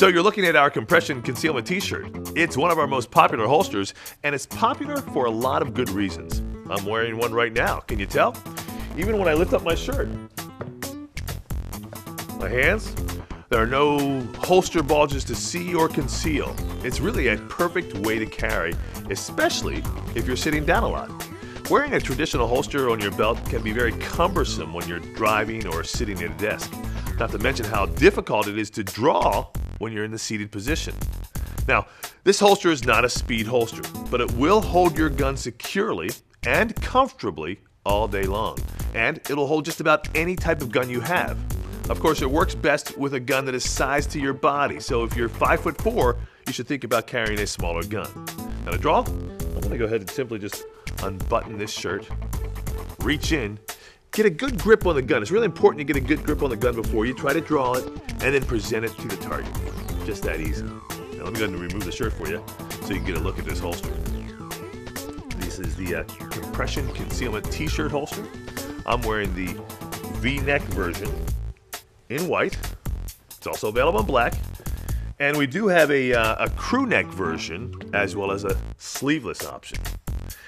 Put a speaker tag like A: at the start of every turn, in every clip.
A: So you're looking at our compression concealment t-shirt. It's one of our most popular holsters, and it's popular for a lot of good reasons. I'm wearing one right now, can you tell? Even when I lift up my shirt. My hands, there are no holster bulges to see or conceal. It's really a perfect way to carry, especially if you're sitting down a lot. Wearing a traditional holster on your belt can be very cumbersome when you're driving or sitting at a desk. Not to mention how difficult it is to draw when you're in the seated position. Now, this holster is not a speed holster, but it will hold your gun securely and comfortably all day long. And it'll hold just about any type of gun you have. Of course, it works best with a gun that is sized to your body. So if you're five foot four, you should think about carrying a smaller gun. Now to draw, I'm gonna go ahead and simply just unbutton this shirt, reach in, get a good grip on the gun. It's really important to get a good grip on the gun before you try to draw it and then present it to the target. Just that easy. Now let me go ahead and remove the shirt for you so you can get a look at this holster. This is the uh, compression concealment t-shirt holster. I'm wearing the V-neck version in white. It's also available in black. And we do have a, uh, a crew neck version as well as a sleeveless option.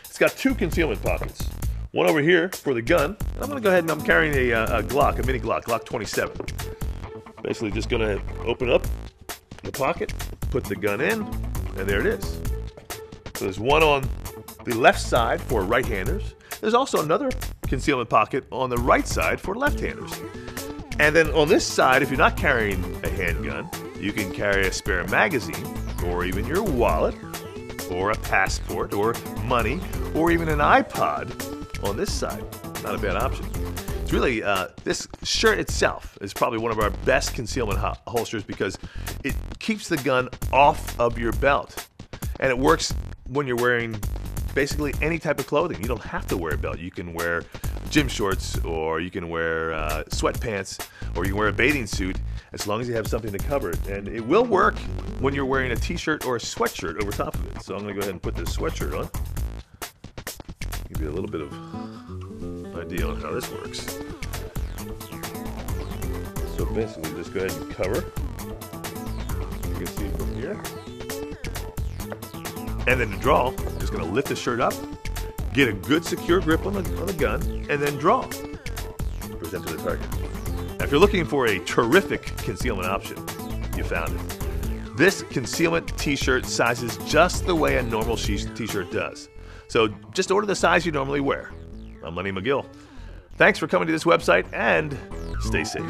A: It's got two concealment pockets. One over here for the gun. I'm to go ahead and I'm carrying a, uh, a Glock, a mini Glock, Glock 27. Basically just going to open up the pocket, put the gun in, and there it is. So there's one on the left side for right-handers. There's also another concealment pocket on the right side for left-handers. And then on this side, if you're not carrying a handgun, you can carry a spare magazine, or even your wallet, or a passport, or money, or even an iPod on this side. Not a bad option. It's really, uh, this shirt itself is probably one of our best concealment ho- holsters because it keeps the gun off of your belt. And it works when you're wearing basically any type of clothing. You don't have to wear a belt. You can wear gym shorts, or you can wear uh, sweatpants, or you can wear a bathing suit, as long as you have something to cover it. And it will work when you're wearing a t-shirt or a sweatshirt over top of it. So I'm gonna go ahead and put this sweatshirt on. Give you a little bit of idea on how this works. So basically, just go ahead and cover. You can see from here. And then to draw, just gonna lift the shirt up, get a good secure grip on the, on the gun, and then draw. Present to the target. Now, if you're looking for a terrific concealment option, you found it. This concealment t-shirt sizes just the way a normal t-shirt does. So just order the size you normally wear. I'm Lenny Magill. Thanks for coming to this website and stay safe.